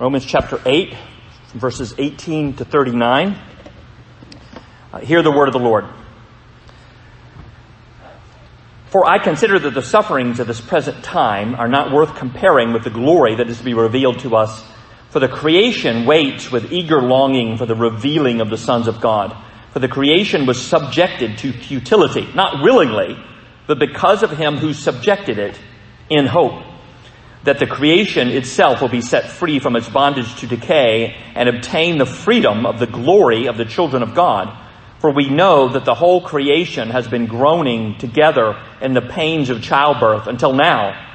Romans chapter 8, verses 18 to 39. Uh, hear the word of the Lord. For I consider that the sufferings of this present time are not worth comparing with the glory that is to be revealed to us. For the creation waits with eager longing for the revealing of the sons of God. For the creation was subjected to futility, not willingly, but because of him who subjected it in hope that the creation itself will be set free from its bondage to decay and obtain the freedom of the glory of the children of God. For we know that the whole creation has been groaning together in the pains of childbirth until now.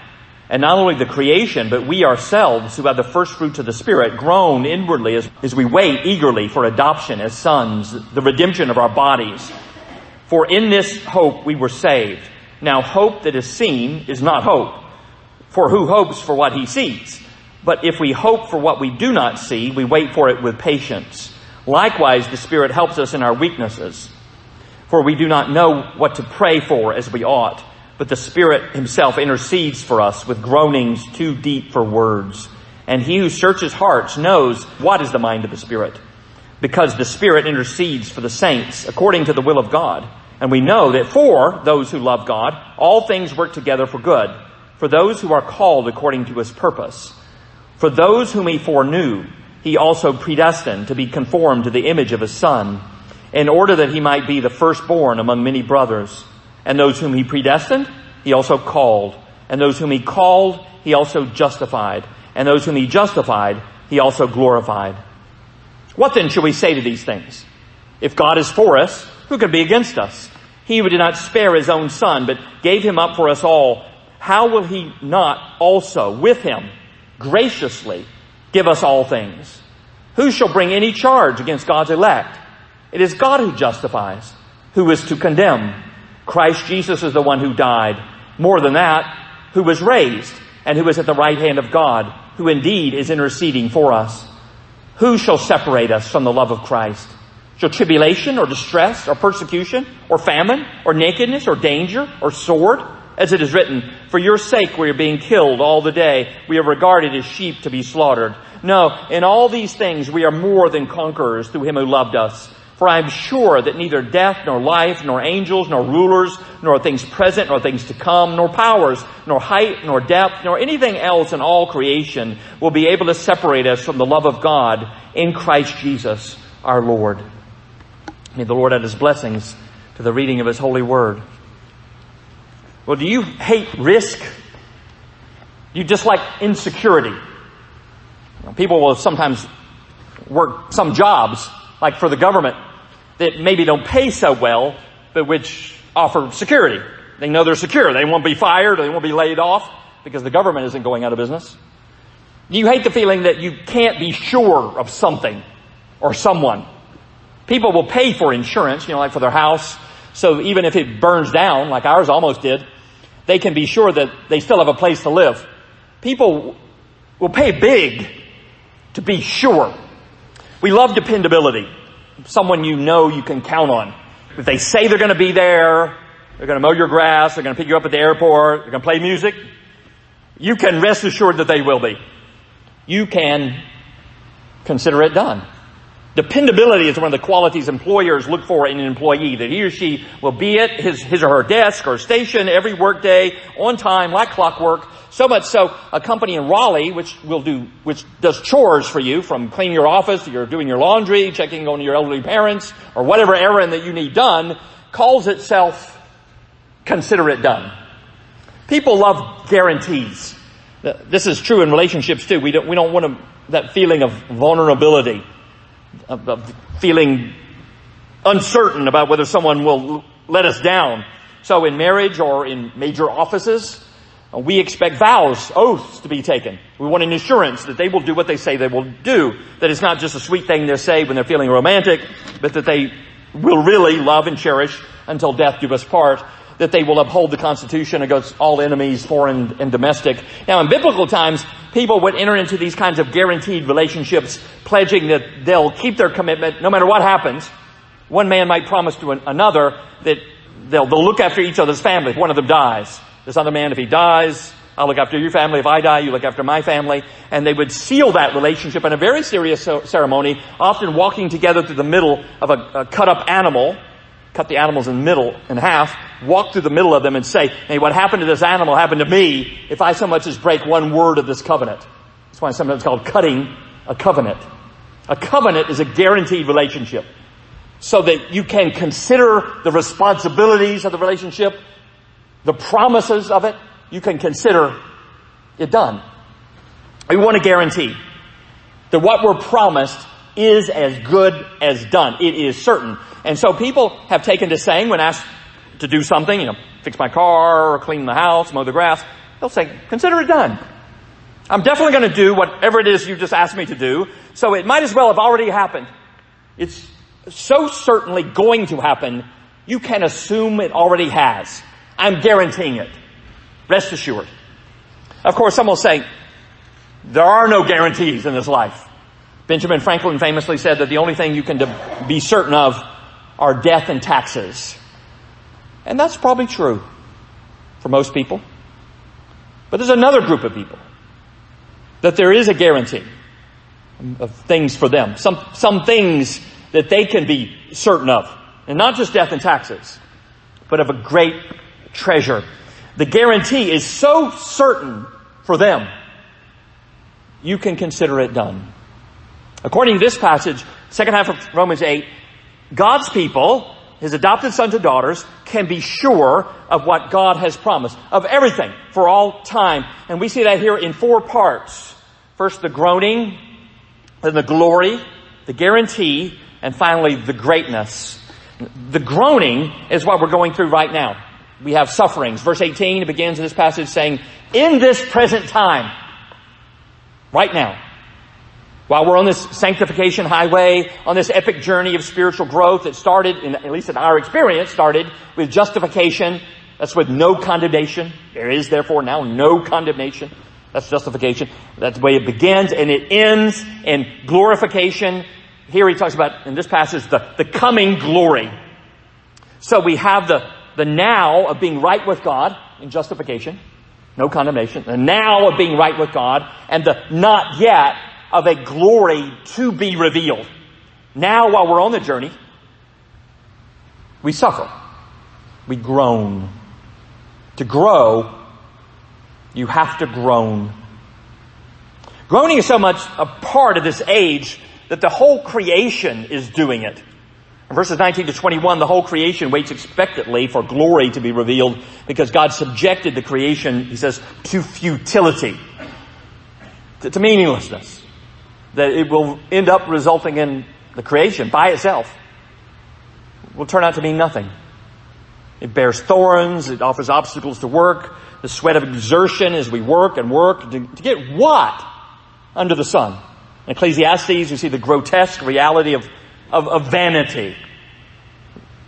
And not only the creation, but we ourselves who have the first fruits of the Spirit groan inwardly as, as we wait eagerly for adoption as sons, the redemption of our bodies. For in this hope we were saved. Now hope that is seen is not hope. For who hopes for what he sees? But if we hope for what we do not see, we wait for it with patience. Likewise, the Spirit helps us in our weaknesses. For we do not know what to pray for as we ought, but the Spirit Himself intercedes for us with groanings too deep for words. And He who searches hearts knows what is the mind of the Spirit, because the Spirit intercedes for the saints according to the will of God. And we know that for those who love God, all things work together for good, for those who are called according to His purpose. For those whom He foreknew, he also predestined to be conformed to the image of his son, in order that he might be the firstborn among many brothers. And those whom he predestined, he also called. And those whom he called, he also justified. And those whom he justified, he also glorified. What then shall we say to these things? If God is for us, who can be against us? He who did not spare his own son, but gave him up for us all, how will he not also with him graciously give us all things. Who shall bring any charge against God's elect? It is God who justifies. Who is to condemn? Christ Jesus is the one who died. More than that, who was raised and who is at the right hand of God, who indeed is interceding for us. Who shall separate us from the love of Christ? Shall tribulation or distress or persecution or famine or nakedness or danger or sword? As it is written, for your sake we are being killed all the day. We are regarded as sheep to be slaughtered. No, in all these things we are more than conquerors through him who loved us. For I am sure that neither death, nor life, nor angels, nor rulers, nor things present, nor things to come, nor powers, nor height, nor depth, nor anything else in all creation will be able to separate us from the love of God in Christ Jesus our Lord. May the Lord add his blessings to the reading of his holy word. Well, do you hate risk? You dislike insecurity. You know, people will sometimes work some jobs, like for the government, that maybe don't pay so well, but which offer security. They know they're secure. They won't be fired. They won't be laid off because the government isn't going out of business. You hate the feeling that you can't be sure of something or someone. People will pay for insurance, you know, like for their house. So even if it burns down, like ours almost did, they can be sure that they still have a place to live. People will pay big to be sure. We love dependability. Someone you know you can count on. If they say they're going to be there, they're going to mow your grass, they're going to pick you up at the airport, they're going to play music, you can rest assured that they will be. You can consider it done. Dependability is one of the qualities employers look for in an employee, that he or she will be at his, his or her desk or station every workday, on time, like clockwork. So much so, a company in Raleigh, which will do, which does chores for you, from cleaning your office to your doing your laundry, checking on your elderly parents, or whatever errand that you need done, calls itself consider it done. People love guarantees. This is true in relationships too. We don't, we don't want that feeling of vulnerability of, feeling uncertain about whether someone will let us down. So in marriage or in major offices, uh, we expect vows, oaths to be taken. We want an assurance that they will do what they say they will do. That it's not just a sweet thing they say when they're feeling romantic, but that they will really love and cherish until death do us part that they will uphold the Constitution against all enemies, foreign and domestic. Now, in biblical times, people would enter into these kinds of guaranteed relationships, pledging that they'll keep their commitment no matter what happens. One man might promise to another that they'll, they'll look after each other's family if one of them dies. This other man, if he dies, I'll look after your family. If I die, you look after my family. And they would seal that relationship in a very serious ceremony, often walking together through the middle of a, a cut up animal, cut the animals in the middle, in half, walk through the middle of them and say, hey, what happened to this animal happened to me if I so much as break one word of this covenant. That's why sometimes it's called cutting a covenant. A covenant is a guaranteed relationship so that you can consider the responsibilities of the relationship, the promises of it. You can consider it done. We want to guarantee that what we're promised is as good as done. It is certain. And so people have taken to saying when asked to do something, you know, fix my car or clean the house, mow the grass, they'll say, consider it done. I'm definitely going to do whatever it is you just asked me to do, so it might as well have already happened. It's so certainly going to happen, you can assume it already has. I'm guaranteeing it. Rest assured. Of course, some will say, there are no guarantees in this life. Benjamin Franklin famously said that the only thing you can be certain of are death and taxes. And that's probably true for most people. But there's another group of people that there is a guarantee of things for them. Some, some things that they can be certain of. And not just death and taxes, but of a great treasure. The guarantee is so certain for them, you can consider it done. According to this passage, second half of Romans 8, God's people, his adopted sons and daughters, can be sure of what God has promised, of everything for all time. And we see that here in four parts. First, the groaning, then the glory, the guarantee, and finally, the greatness. The groaning is what we're going through right now. We have sufferings. Verse 18 it begins in this passage saying, in this present time, right now, while we're on this sanctification highway, on this epic journey of spiritual growth that started, in, at least in our experience, started with justification. That's with no condemnation. There is therefore now no condemnation. That's justification. That's the way it begins and it ends in glorification here he talks about, in this passage, the, the coming glory. So we have the, the now of being right with God in justification, no condemnation, the now of being right with God, and the not yet of a glory to be revealed. Now, while we're on the journey, we suffer. We groan. To grow, you have to groan. Groaning is so much a part of this age that the whole creation is doing it. In verses 19 to 21, the whole creation waits expectantly for glory to be revealed because God subjected the creation, he says, to futility, to, to meaninglessness. That it will end up resulting in the creation by itself will turn out to mean nothing. It bears thorns, it offers obstacles to work, the sweat of exertion as we work and work to, to get what under the sun? In Ecclesiastes, you see the grotesque reality of, of, of vanity.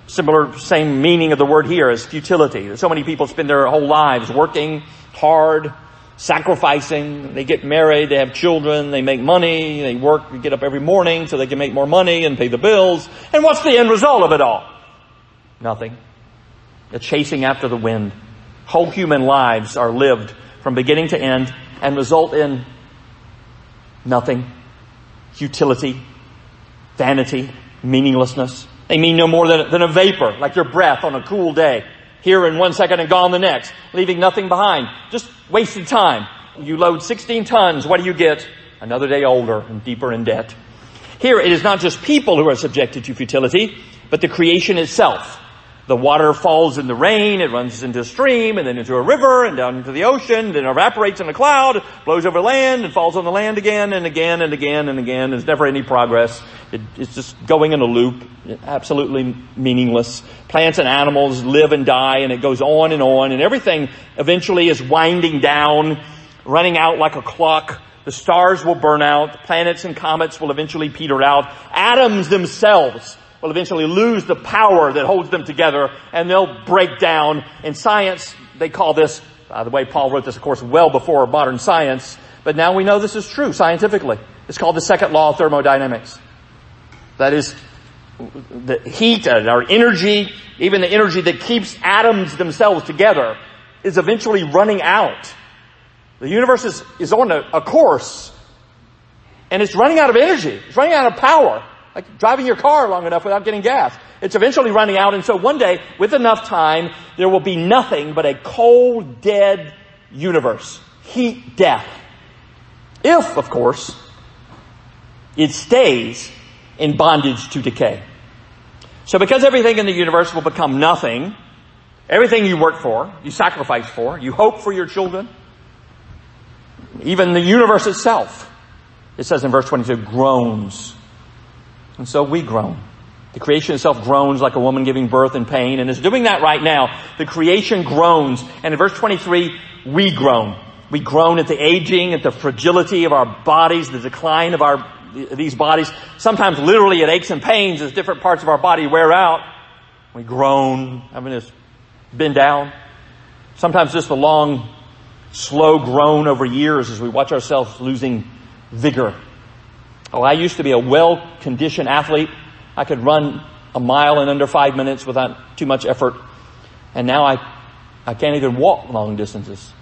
Similar, same meaning of the word here as futility. So many people spend their whole lives working hard, sacrificing. They get married, they have children, they make money, they work, they get up every morning so they can make more money and pay the bills. And what's the end result of it all? Nothing. The chasing after the wind. Whole human lives are lived from beginning to end and result in nothing futility, vanity, meaninglessness. They mean no more than, than a vapor, like your breath on a cool day. Here in one second and gone the next, leaving nothing behind. Just wasted time. You load 16 tons, what do you get? Another day older and deeper in debt. Here it is not just people who are subjected to futility, but the creation itself. The water falls in the rain, it runs into a stream, and then into a river, and down into the ocean, then evaporates in a cloud, blows over land, and falls on the land again, and again, and again, and again. There's never any progress. It, it's just going in a loop, absolutely meaningless. Plants and animals live and die, and it goes on and on, and everything eventually is winding down, running out like a clock. The stars will burn out, planets and comets will eventually peter out, atoms themselves will eventually lose the power that holds them together and they'll break down. In science, they call this, by the way, Paul wrote this, of course, well before modern science, but now we know this is true scientifically. It's called the second law of thermodynamics. That is, the heat and our energy, even the energy that keeps atoms themselves together, is eventually running out. The universe is, is on a, a course and it's running out of energy. It's running out of power. Like driving your car long enough without getting gas. It's eventually running out and so one day, with enough time, there will be nothing but a cold, dead universe. Heat death. If, of course, it stays in bondage to decay. So because everything in the universe will become nothing, everything you work for, you sacrifice for, you hope for your children, even the universe itself, it says in verse 22, groans. And so we groan. The creation itself groans like a woman giving birth in pain and is doing that right now. The creation groans. And in verse 23, we groan. We groan at the aging, at the fragility of our bodies, the decline of our, these bodies. Sometimes literally it aches and pains as different parts of our body wear out. We groan, having this bend down. Sometimes just a long, slow groan over years as we watch ourselves losing vigor. Oh, I used to be a well-conditioned athlete. I could run a mile in under five minutes without too much effort. And now I, I can't even walk long distances.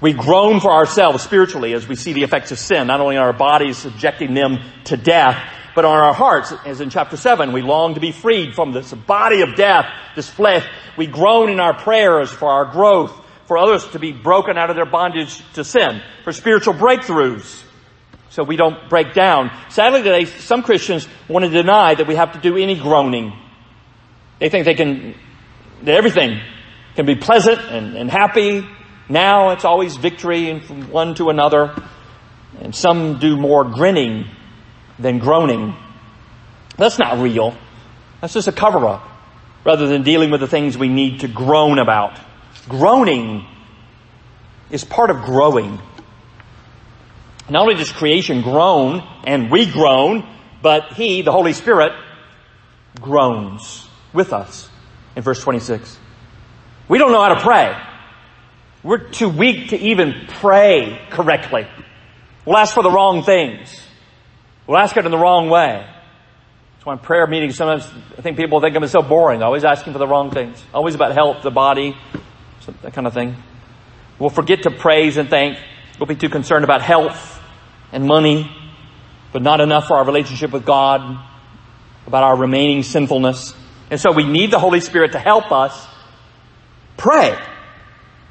We groan for ourselves spiritually as we see the effects of sin, not only on our bodies subjecting them to death, but on our hearts, as in chapter 7, we long to be freed from this body of death, this flesh. We groan in our prayers for our growth, for others to be broken out of their bondage to sin, for spiritual breakthroughs, so we don't break down. Sadly today, some Christians want to deny that we have to do any groaning. They think they can, that everything can be pleasant and, and happy. Now it's always victory and from one to another. And some do more grinning than groaning. That's not real. That's just a cover up rather than dealing with the things we need to groan about. Groaning is part of growing. Not only does creation groan and we groan, but He, the Holy Spirit, groans with us in verse 26. We don't know how to pray. We're too weak to even pray correctly. We'll ask for the wrong things. We'll ask it in the wrong way. That's why in prayer meetings sometimes I think people think I'm so boring, always asking for the wrong things. Always about health, the body, that kind of thing. We'll forget to praise and thank. We'll be too concerned about health and money, but not enough for our relationship with God, about our remaining sinfulness. And so we need the Holy Spirit to help us pray.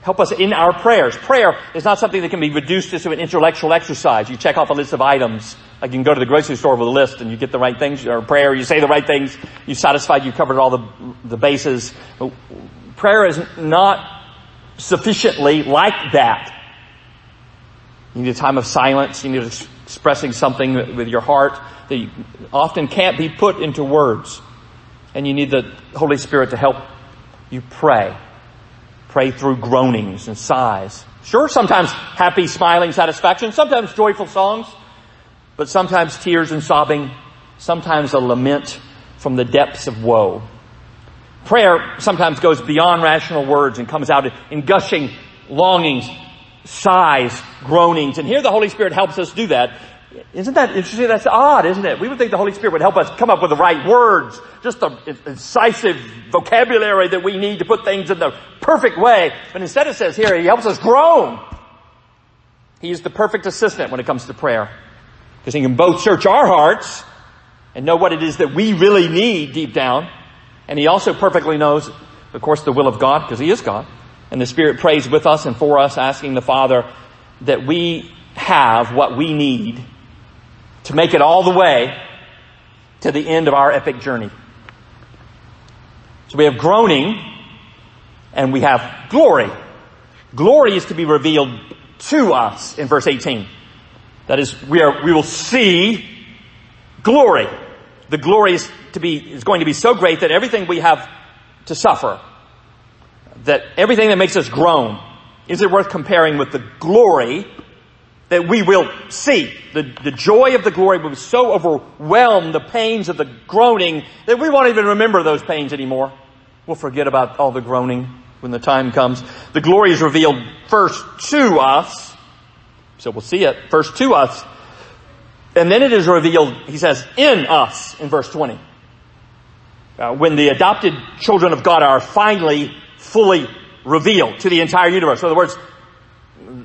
Help us in our prayers. Prayer is not something that can be reduced to an intellectual exercise. You check off a list of items. Like you can go to the grocery store with a list and you get the right things, or prayer, you say the right things, you satisfied, you covered all the, the bases. Prayer is not sufficiently like that. You need a time of silence. You need expressing something with your heart that often can't be put into words. And you need the Holy Spirit to help you pray. Pray through groanings and sighs. Sure, sometimes happy, smiling satisfaction, sometimes joyful songs, but sometimes tears and sobbing, sometimes a lament from the depths of woe. Prayer sometimes goes beyond rational words and comes out in gushing longings sighs, groanings. And here the Holy Spirit helps us do that. Isn't that interesting? That's odd, isn't it? We would think the Holy Spirit would help us come up with the right words, just the incisive vocabulary that we need to put things in the perfect way. But instead it says here, He helps us groan. He is the perfect assistant when it comes to prayer. Because He can both search our hearts and know what it is that we really need deep down. And He also perfectly knows, of course, the will of God, because He is God. And the Spirit prays with us and for us, asking the Father that we have what we need to make it all the way to the end of our epic journey. So we have groaning and we have glory. Glory is to be revealed to us in verse 18. That is, we are, we will see glory. The glory is to be, is going to be so great that everything we have to suffer, that everything that makes us groan, is it worth comparing with the glory that we will see? The, the joy of the glory will so overwhelm the pains of the groaning that we won't even remember those pains anymore. We'll forget about all the groaning when the time comes. The glory is revealed first to us. So we'll see it first to us. And then it is revealed, he says, in us in verse 20. Uh, when the adopted children of God are finally fully revealed to the entire universe. In other words,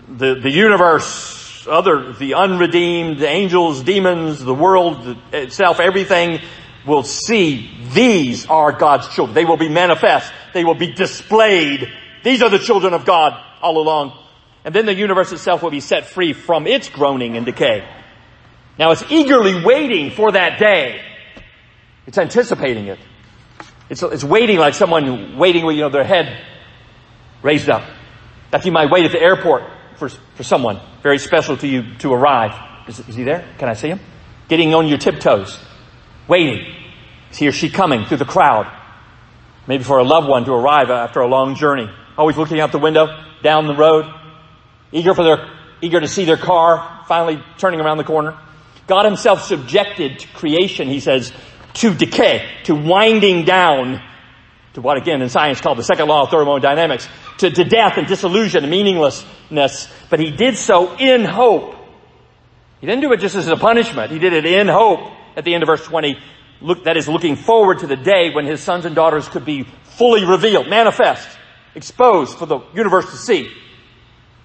the, the universe, other, the unredeemed, the angels, demons, the world itself, everything will see these are God's children. They will be manifest. They will be displayed. These are the children of God all along. And then the universe itself will be set free from its groaning and decay. Now it's eagerly waiting for that day. It's anticipating it. It's, it's waiting like someone waiting with, you know, their head raised up. That you might wait at the airport for, for someone very special to you to arrive. Is, is he there? Can I see him? Getting on your tiptoes. Waiting. Is he or she coming through the crowd? Maybe for a loved one to arrive after a long journey. Always looking out the window, down the road, eager for their, eager to see their car finally turning around the corner. God himself subjected to creation, he says, to decay, to winding down, to what again in science called the second law of thermodynamics, to, to death and disillusion and meaninglessness. But he did so in hope. He didn't do it just as a punishment. He did it in hope at the end of verse 20. Look, that is looking forward to the day when his sons and daughters could be fully revealed, manifest, exposed for the universe to see.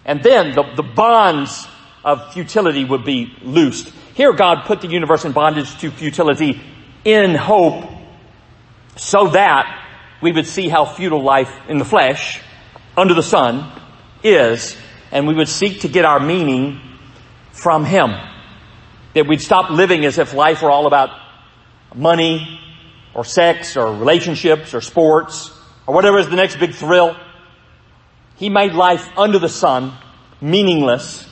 And then the, the bonds of futility would be loosed. Here God put the universe in bondage to futility in hope so that we would see how futile life in the flesh, under the sun, is, and we would seek to get our meaning from Him. That we'd stop living as if life were all about money, or sex, or relationships, or sports, or whatever is the next big thrill. He made life under the sun meaningless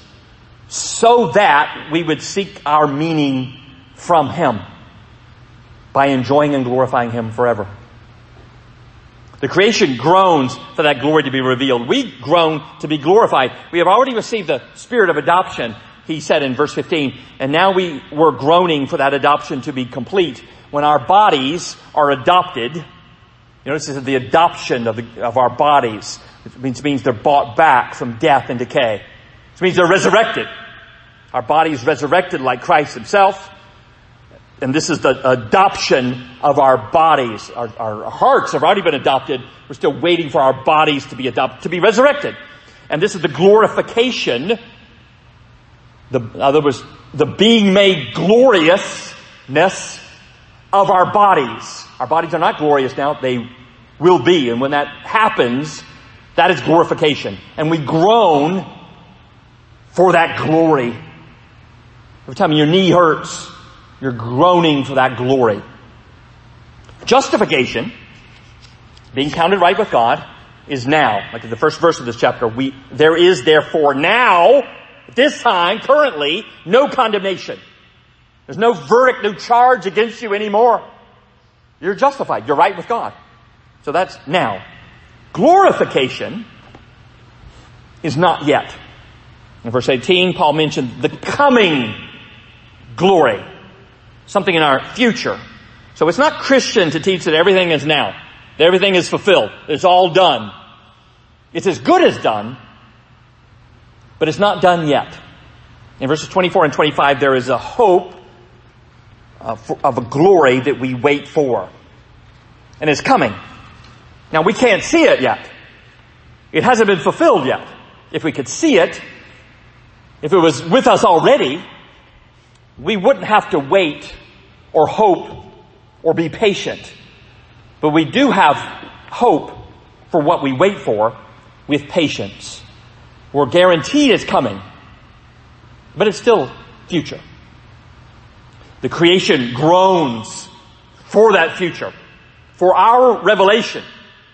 so that we would seek our meaning from Him by enjoying and glorifying Him forever. The creation groans for that glory to be revealed. We groan to be glorified. We have already received the spirit of adoption, he said in verse 15, and now we were groaning for that adoption to be complete. When our bodies are adopted, you notice this is the adoption of, the, of our bodies. It means, means they're bought back from death and decay. It means they're resurrected. Our bodies resurrected like Christ himself and this is the adoption of our bodies. Our, our, hearts have already been adopted. We're still waiting for our bodies to be adopted, to be resurrected. And this is the glorification, the, in other words, the being made gloriousness of our bodies. Our bodies are not glorious now, they will be. And when that happens, that is glorification. And we groan for that glory. Every time your knee hurts, you're groaning for that glory. Justification, being counted right with God, is now. Like in the first verse of this chapter, we, there is therefore now, this time, currently, no condemnation. There's no verdict, no charge against you anymore. You're justified. You're right with God. So that's now. Glorification is not yet. In verse 18, Paul mentioned the coming glory something in our future. So it's not Christian to teach that everything is now. That everything is fulfilled. It's all done. It's as good as done, but it's not done yet. In verses 24 and 25, there is a hope uh, of a glory that we wait for. And it's coming. Now we can't see it yet. It hasn't been fulfilled yet. If we could see it, if it was with us already, we wouldn't have to wait or hope or be patient. But we do have hope for what we wait for with patience. We're guaranteed it's coming, but it's still future. The creation groans for that future, for our revelation.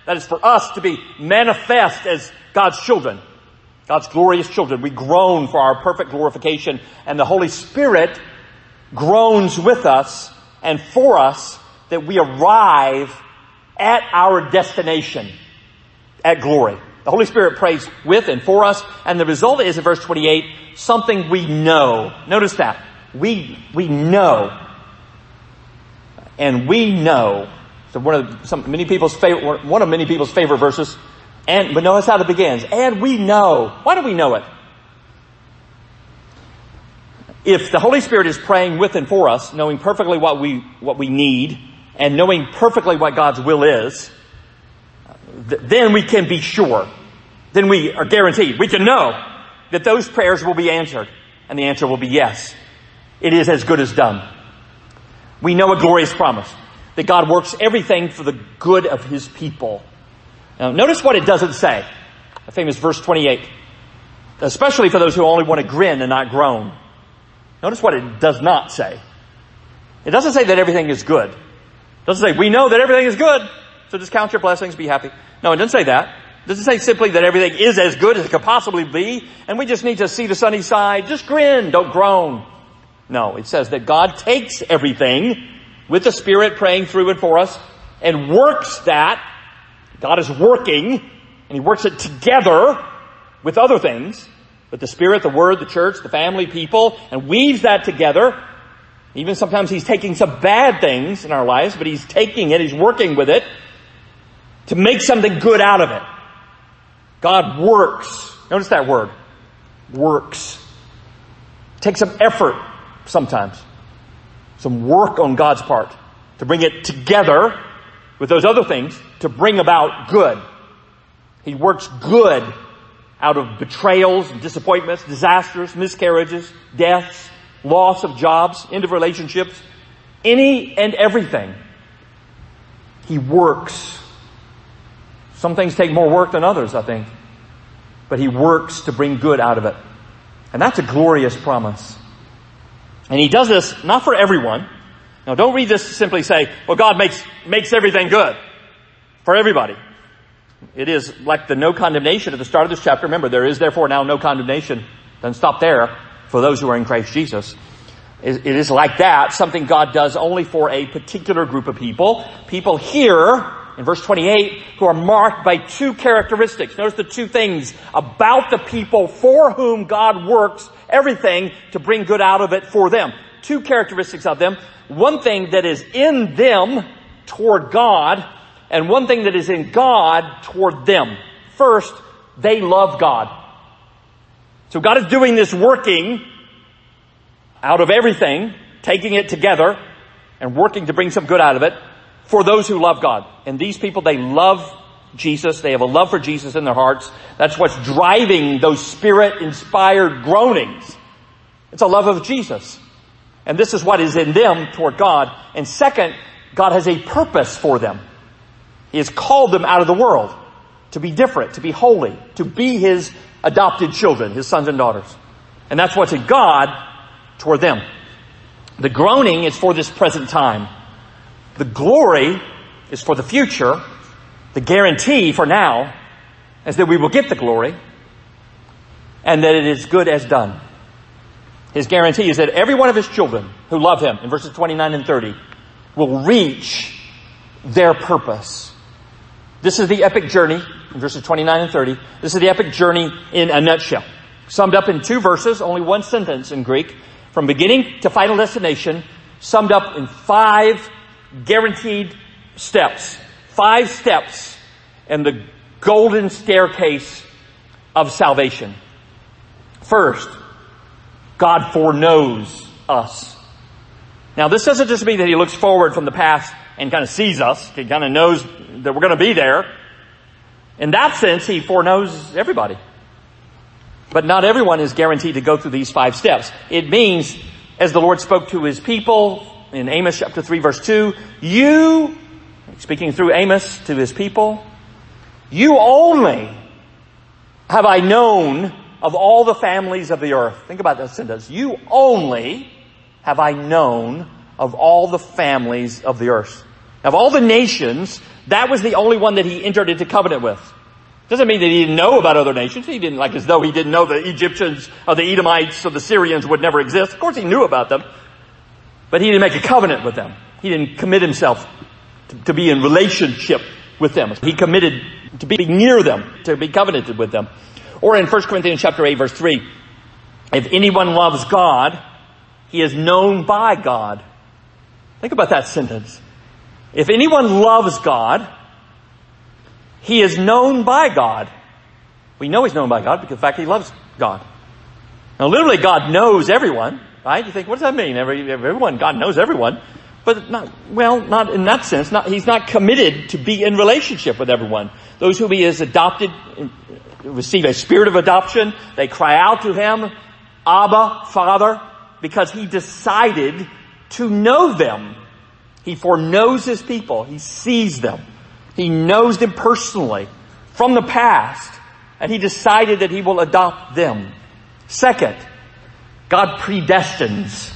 That is for us to be manifest as God's children, God's glorious children. We groan for our perfect glorification and the Holy Spirit groans with us and for us that we arrive at our destination at glory. The Holy Spirit prays with and for us, and the result is in verse 28, something we know. Notice that. We, we know. And we know. So one of some, many people's favorite, one of many people's favorite verses. And, but notice how it begins. And we know. Why do we know it? if the Holy Spirit is praying with and for us, knowing perfectly what we, what we need, and knowing perfectly what God's will is, th- then we can be sure. Then we are guaranteed. We can know that those prayers will be answered. And the answer will be yes. It is as good as done. We know a glorious promise that God works everything for the good of His people. Now, notice what it doesn't say. A famous verse 28. Especially for those who only want to grin and not groan. Notice what it does not say. It doesn't say that everything is good. It doesn't say, we know that everything is good, so just count your blessings, be happy. No, it doesn't say that. It doesn't say simply that everything is as good as it could possibly be, and we just need to see the sunny side. Just grin, don't groan. No, it says that God takes everything with the Spirit praying through and for us and works that. God is working, and He works it together with other things, with the Spirit, the Word, the church, the family, people, and weaves that together. Even sometimes He's taking some bad things in our lives, but He's taking it, He's working with it to make something good out of it. God works. Notice that word. Works. Takes some effort sometimes. Some work on God's part to bring it together with those other things to bring about good. He works good out of betrayals disappointments, disasters, miscarriages, deaths, loss of jobs, end of relationships, any and everything. He works. Some things take more work than others, I think. But He works to bring good out of it. And that's a glorious promise. And He does this not for everyone. Now don't read this to simply say, well God makes, makes everything good. For everybody. It is like the no condemnation at the start of this chapter. Remember, there is therefore now no condemnation. Doesn't stop there for those who are in Christ Jesus. It is like that, something God does only for a particular group of people. People here, in verse 28, who are marked by two characteristics. Notice the two things about the people for whom God works everything to bring good out of it for them. Two characteristics of them. One thing that is in them toward God, and one thing that is in God toward them. First, they love God. So God is doing this working out of everything, taking it together and working to bring some good out of it for those who love God. And these people, they love Jesus. They have a love for Jesus in their hearts. That's what's driving those spirit inspired groanings. It's a love of Jesus. And this is what is in them toward God. And second, God has a purpose for them. He has called them out of the world to be different, to be holy, to be His adopted children, His sons and daughters. And that's what's in God toward them. The groaning is for this present time. The glory is for the future. The guarantee for now is that we will get the glory and that it is good as done. His guarantee is that every one of his children who love him in verses 29 and 30 will reach their purpose. This is the epic journey in verses 29 and 30. This is the epic journey in a nutshell. Summed up in two verses, only one sentence in Greek, from beginning to final destination, summed up in five guaranteed steps. Five steps in the golden staircase of salvation. First, God foreknows us. Now this doesn't just mean that He looks forward from the past and kind of sees us. He kind of knows that we're going to be there. In that sense, He foreknows everybody. But not everyone is guaranteed to go through these five steps. It means, as the Lord spoke to His people in Amos chapter 3 verse 2, you, speaking through Amos to His people, you only have I known of all the families of the earth. Think about that sentence. You only have I known of all the families of the earth. Of all the nations, that was the only one that he entered into covenant with. Doesn't mean that he didn't know about other nations. He didn't like as though he didn't know the Egyptians or the Edomites or the Syrians would never exist. Of course he knew about them. But he didn't make a covenant with them. He didn't commit himself to, to be in relationship with them. He committed to be near them, to be covenanted with them. Or in 1 Corinthians chapter 8 verse 3, if anyone loves God, he is known by God. Think about that sentence. If anyone loves God, he is known by God. We know he's known by God because the fact he loves God. Now literally God knows everyone, right? You think, what does that mean? Every, everyone, God knows everyone. But not, well, not in that sense. Not, he's not committed to be in relationship with everyone. Those whom he has adopted receive a spirit of adoption. They cry out to him, Abba, Father, because he decided to know them. He foreknows his people. He sees them. He knows them personally from the past, and he decided that he will adopt them. Second, God predestines.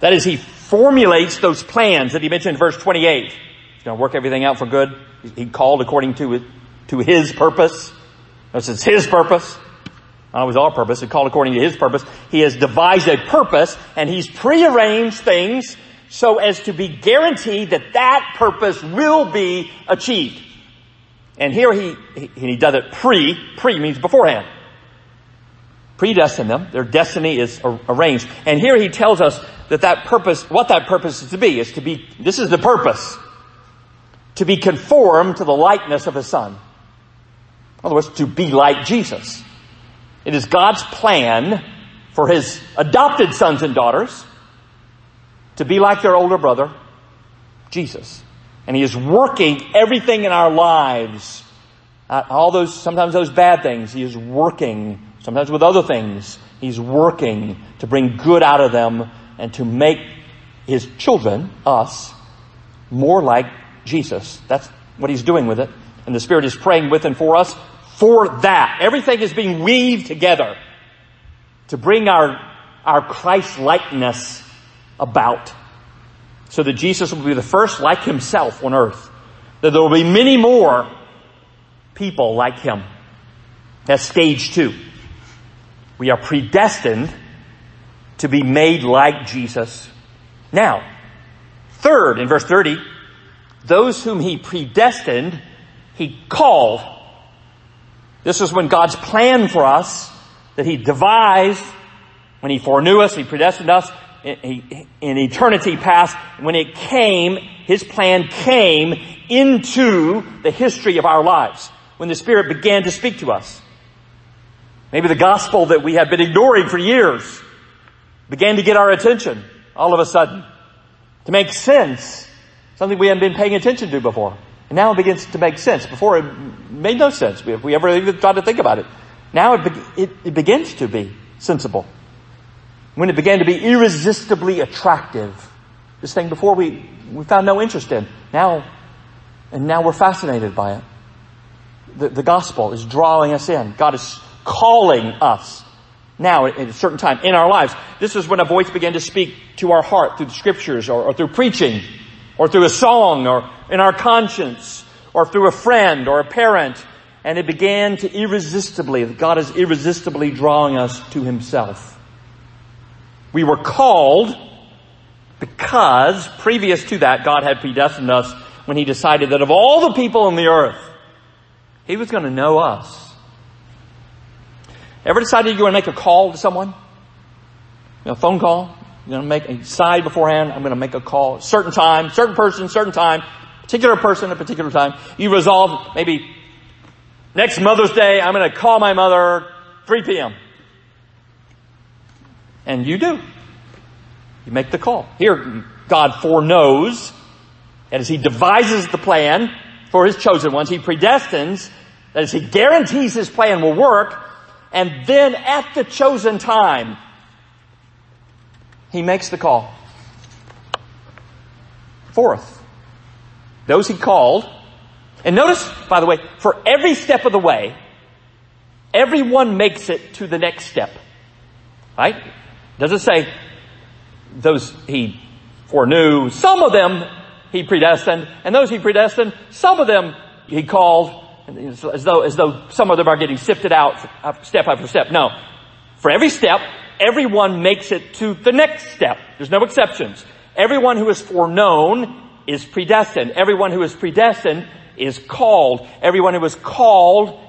That is, he formulates those plans that he mentioned in verse 28. He's going to work everything out for good. He called according to, to his purpose. Is his purpose. Not always our purpose. He called according to his purpose. He has devised a purpose and he's prearranged things so as to be guaranteed that that purpose will be achieved. And here he, he, he does it pre, pre means beforehand. Predestined them. Their destiny is arranged. And here he tells us that that purpose, what that purpose is to be, is to be, this is the purpose. To be conformed to the likeness of his son. In other words, to be like Jesus. It is God's plan for his adopted sons and daughters to be like their older brother, Jesus. And he is working everything in our lives, uh, all those, sometimes those bad things, he is working, sometimes with other things, he's working to bring good out of them and to make his children, us, more like Jesus. That's what he's doing with it. And the Spirit is praying with and for us for that. Everything is being weaved together to bring our, our Christ likeness about. So that Jesus will be the first like himself on earth. That there will be many more people like him. That's stage two. We are predestined to be made like Jesus now. Third, in verse 30, those whom he predestined, he called. This is when God's plan for us that he devised, when he foreknew us, he predestined us, in eternity past, when it came, His plan came into the history of our lives. When the Spirit began to speak to us. Maybe the gospel that we had been ignoring for years began to get our attention all of a sudden. To make sense. Something we hadn't been paying attention to before. And now it begins to make sense. Before it made no sense if we ever even tried to think about it. Now it, it, it begins to be sensible when it began to be irresistibly attractive. This thing before we, we found no interest in. Now, and now we're fascinated by it. The, the gospel is drawing us in. God is calling us now at a certain time in our lives. This is when a voice began to speak to our heart through the scriptures or, or through preaching or through a song or in our conscience or through a friend or a parent. And it began to irresistibly, God is irresistibly drawing us to Himself. We were called because previous to that, God had predestined us when He decided that of all the people on the earth, He was going to know us. Ever decided you want to make a call to someone? A phone call? You're going to make a side beforehand, I'm going to make a call. Certain time, certain person, certain time, particular person, a particular time. You resolve maybe next Mother's Day, I'm going to call my mother 3 p.m. And you do. You make the call. Here, God foreknows, and as He devises the plan for His chosen ones, He predestines, that is, He guarantees His plan will work, and then at the chosen time, He makes the call. Fourth, those He called, and notice, by the way, for every step of the way, everyone makes it to the next step. Right? Does it say those he foreknew? Some of them he predestined, and those he predestined, some of them he called, as though, as though some of them are getting sifted out step after step. No. For every step, everyone makes it to the next step. There's no exceptions. Everyone who is foreknown is predestined. Everyone who is predestined is called. Everyone who is called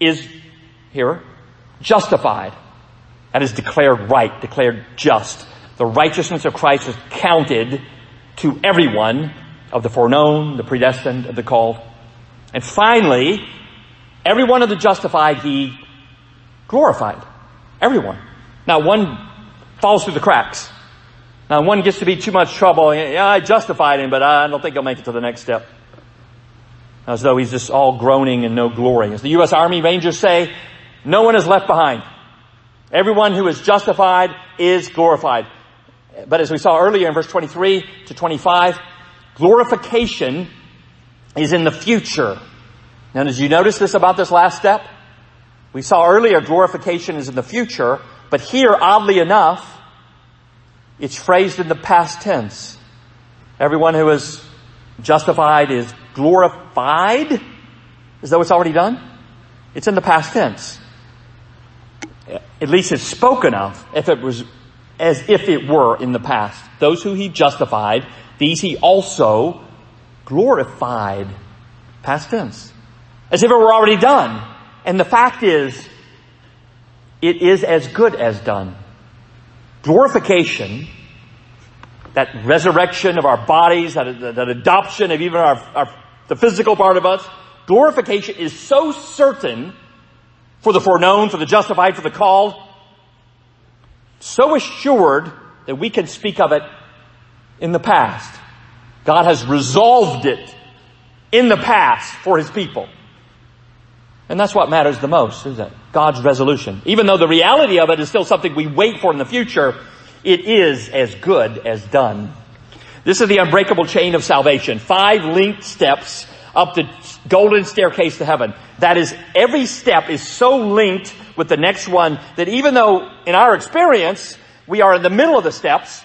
is, here, justified. That is declared right, declared just. The righteousness of Christ is counted to everyone of the foreknown, the predestined, of the called. And finally, everyone of the justified he glorified. Everyone. Now one falls through the cracks. Now one gets to be too much trouble. Yeah, I justified him, but I don't think he'll make it to the next step. as though he's just all groaning and no glory. As the U.S. Army Rangers say, no one is left behind. Everyone who is justified is glorified. But as we saw earlier in verse 23 to 25, glorification is in the future. Now, did you notice this about this last step? We saw earlier glorification is in the future, but here, oddly enough, it's phrased in the past tense. Everyone who is justified is glorified as though it's already done. It's in the past tense. At least it's spoken of if it was as if it were in the past. Those who he justified, these he also glorified. Past tense. As if it were already done. And the fact is, it is as good as done. Glorification, that resurrection of our bodies, that, that adoption of even our, our, the physical part of us, glorification is so certain for the foreknown, for the justified, for the called, so assured that we can speak of it in the past. God has resolved it in the past for His people. And that's what matters the most, isn't it? God's resolution. Even though the reality of it is still something we wait for in the future, it is as good as done. This is the unbreakable chain of salvation. Five linked steps up the golden staircase to heaven. That is, every step is so linked with the next one that even though in our experience we are in the middle of the steps,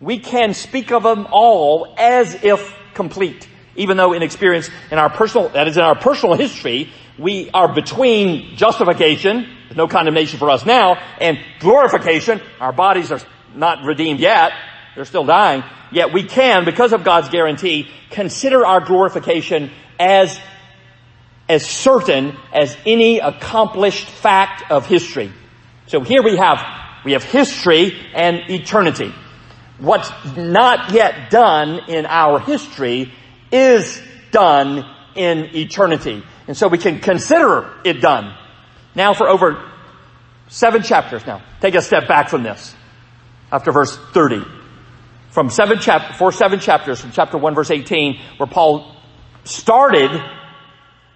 we can speak of them all as if complete. Even though in experience, in our personal, that is in our personal history, we are between justification, there's no condemnation for us now, and glorification. Our bodies are not redeemed yet. They're still dying. Yet we can, because of God's guarantee, consider our glorification as as certain as any accomplished fact of history. So here we have, we have history and eternity. What's not yet done in our history is done in eternity. And so we can consider it done. Now for over seven chapters now. Take a step back from this. After verse 30. From seven chap, for seven chapters, from chapter 1 verse 18, where Paul started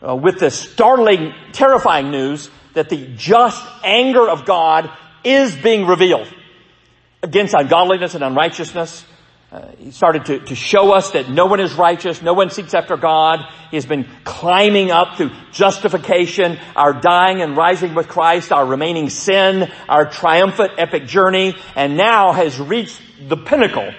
uh, with the startling, terrifying news that the just anger of God is being revealed against ungodliness and unrighteousness. Uh, he started to, to show us that no one is righteous, no one seeks after God. He has been climbing up through justification, our dying and rising with Christ, our remaining sin, our triumphant epic journey, and now has reached the pinnacle.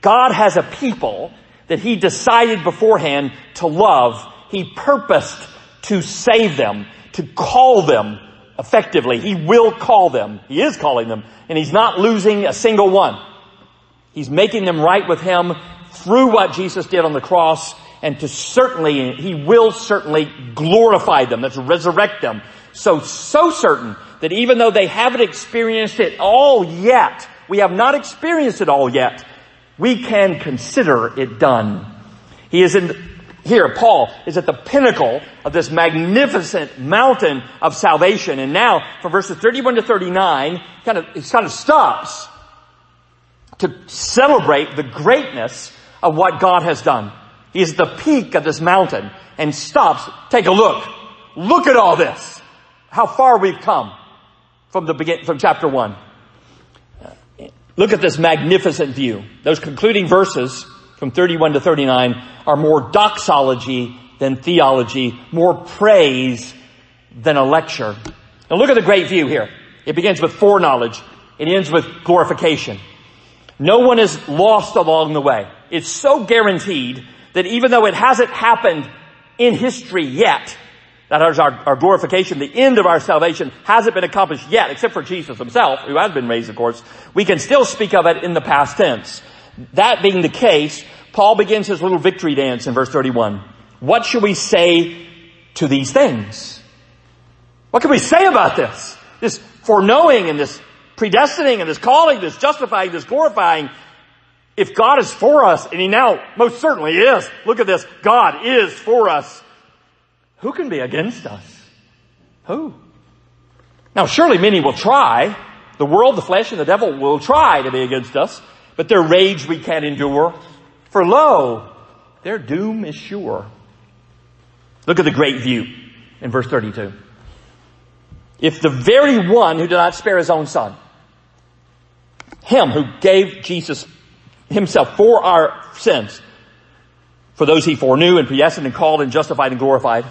God has a people that He decided beforehand to love he purposed to save them, to call them effectively. He will call them. He is calling them. And He's not losing a single one. He's making them right with Him through what Jesus did on the cross and to certainly, He will certainly glorify them. That's resurrect them. So, so certain that even though they haven't experienced it all yet, we have not experienced it all yet, we can consider it done. He is in here, Paul is at the pinnacle of this magnificent mountain of salvation. And now, from verses 31 to 39, kind of, he kind of stops to celebrate the greatness of what God has done. He is the peak of this mountain and stops. Take a look. Look at all this. How far we've come from the begin, from chapter one. Look at this magnificent view. Those concluding verses from 31 to 39 are more doxology than theology, more praise than a lecture. Now look at the great view here. It begins with foreknowledge. It ends with glorification. No one is lost along the way. It's so guaranteed that even though it hasn't happened in history yet, that is our, our glorification, the end of our salvation hasn't been accomplished yet, except for Jesus himself, who has been raised, of course. We can still speak of it in the past tense. That being the case, Paul begins his little victory dance in verse 31. What should we say to these things? What can we say about this? This foreknowing and this predestining and this calling, this justifying, this glorifying. If God is for us, and He now most certainly is, look at this, God is for us. Who can be against us? Who? Now surely many will try. The world, the flesh, and the devil will try to be against us, but their rage we can't endure. For lo, their doom is sure. Look at the great view in verse 32. If the very one who did not spare his own son, him who gave Jesus himself for our sins, for those he foreknew and predestined and called and justified and glorified,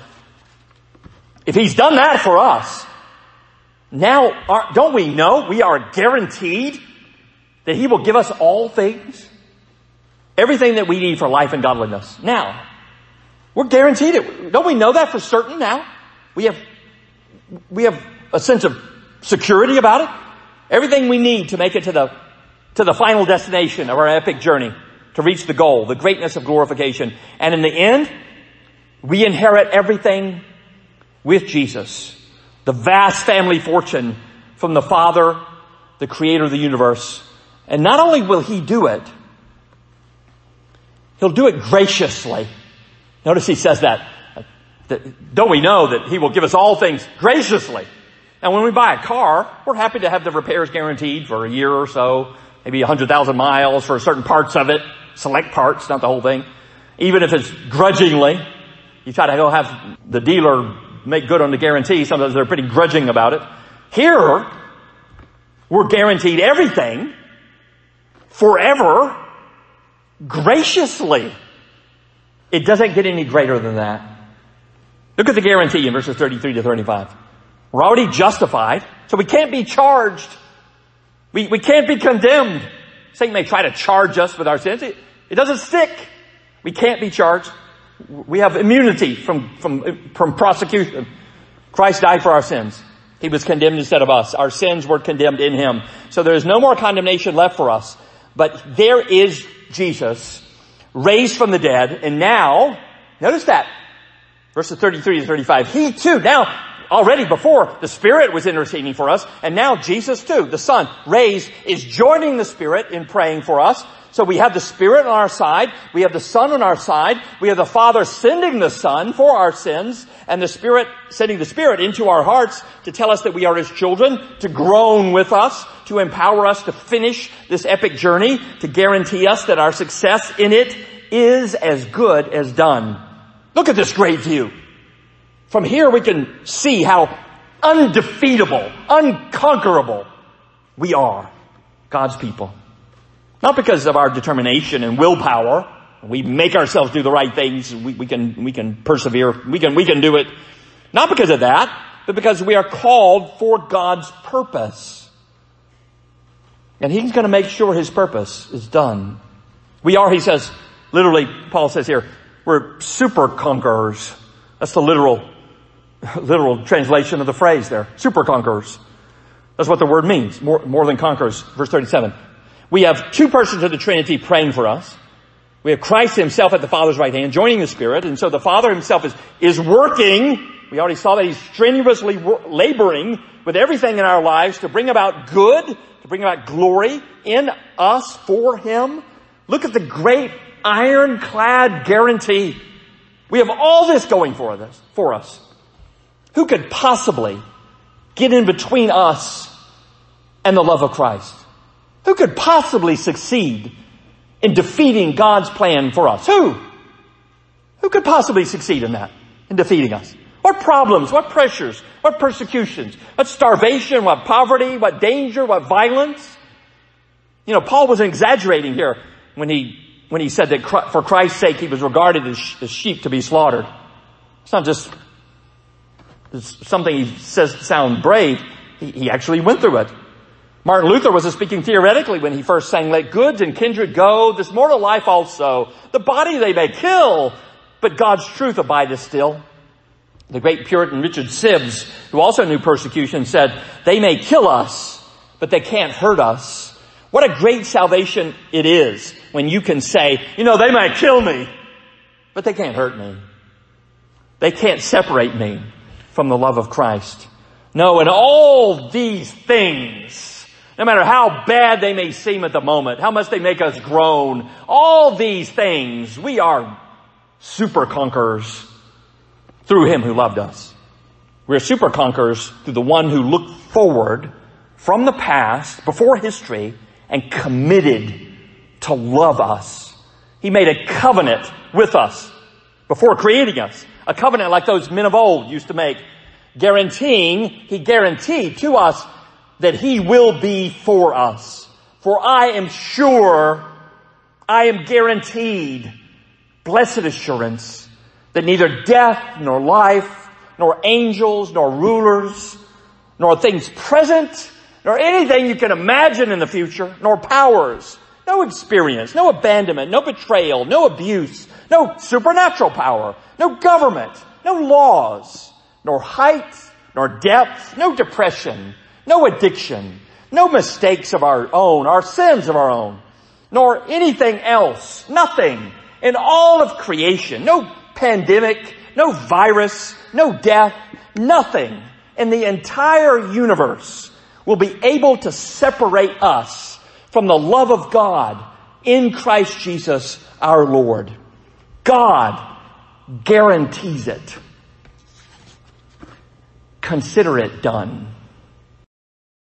if he's done that for us, now are, don't we know we are guaranteed that he will give us all things? Everything that we need for life and godliness. Now, we're guaranteed it. Don't we know that for certain now? We have, we have a sense of security about it. Everything we need to make it to the, to the final destination of our epic journey, to reach the goal, the greatness of glorification. And in the end, we inherit everything with Jesus. The vast family fortune from the Father, the creator of the universe. And not only will He do it, He'll do it graciously. Notice He says that. that don't we know that He will give us all things graciously? And when we buy a car, we're happy to have the repairs guaranteed for a year or so, maybe 100,000 miles for certain parts of it, select parts, not the whole thing. Even if it's grudgingly, you try to go have the dealer make good on the guarantee. Sometimes they're pretty grudging about it. Here, we're guaranteed everything forever graciously. It doesn't get any greater than that. Look at the guarantee in verses 33 to 35. We're already justified, so we can't be charged. We, we can't be condemned. Satan may try to charge us with our sins. It, it doesn't stick. We can't be charged. We have immunity from, from, from prosecution. Christ died for our sins. He was condemned instead of us. Our sins were condemned in Him. So there is no more condemnation left for us. But there is Jesus raised from the dead and now, notice that, verses 33 to 35, He too, now already before the Spirit was interceding for us, and now Jesus too, the Son, raised, is joining the Spirit in praying for us. So we have the Spirit on our side, we have the Son on our side, we have the Father sending the Son for our sins, and the Spirit sending the Spirit into our hearts to tell us that we are His children, to groan with us, to empower us to finish this epic journey, to guarantee us that our success in it is as good as done. Look at this great view. From here we can see how undefeatable, unconquerable we are, God's people. Not because of our determination and willpower. We make ourselves do the right things. We, we, can, we can persevere. We can, we can do it. Not because of that, but because we are called for God's purpose. And He's going to make sure His purpose is done. We are, He says, literally, Paul says here, we're super conquerors. That's the literal literal translation of the phrase there. Super conquerors. That's what the word means. More, more than conquerors. Verse 37. We have two persons of the Trinity praying for us. We have Christ himself at the Father's right hand, joining the Spirit. And so the Father himself is, is working. We already saw that he's strenuously laboring with everything in our lives to bring about good, to bring about glory in us for him. Look at the great ironclad guarantee. We have all this going for us, for us. Who could possibly get in between us and the love of Christ? Who could possibly succeed in defeating God's plan for us? Who? Who could possibly succeed in that? In defeating us? What problems? What pressures? What persecutions? What starvation? What poverty? What danger? What violence? You know, Paul wasn't exaggerating here when he, when he said that for Christ's sake he was regarded as, sheep to be slaughtered. It's not just something he says sound brave. He, he actually went through it. Martin Luther wasn't speaking theoretically when he first sang, let goods and kindred go, this mortal life also. The body they may kill, but God's truth abideth still. The great Puritan Richard Sibbes, who also knew persecution, said, they may kill us, but they can't hurt us. What a great salvation it is when you can say, you know, they might kill me, but they can't hurt me. They can't separate me from the love of Christ. No, in all these things, no matter how bad they may seem at the moment, how much they make us groan, all these things, we are super conquerors through Him who loved us. We're super conquerors through the one who looked forward from the past, before history, and committed to love us. He made a covenant with us before creating us A covenant like those men of old used to make, guaranteeing, he guaranteed to us that he will be for us. For I am sure, I am guaranteed, blessed assurance, that neither death nor life, nor angels, nor rulers, nor things present, nor anything you can imagine in the future, nor powers, no experience, no abandonment, no betrayal, no abuse, no supernatural power, no government, no laws, nor height, nor depth, no depression, no addiction, no mistakes of our own, our sins of our own, nor anything else, nothing in all of creation, no pandemic, no virus, no death, nothing in the entire universe will be able to separate us from the love of God in Christ Jesus our Lord. God guarantees it. Consider it done.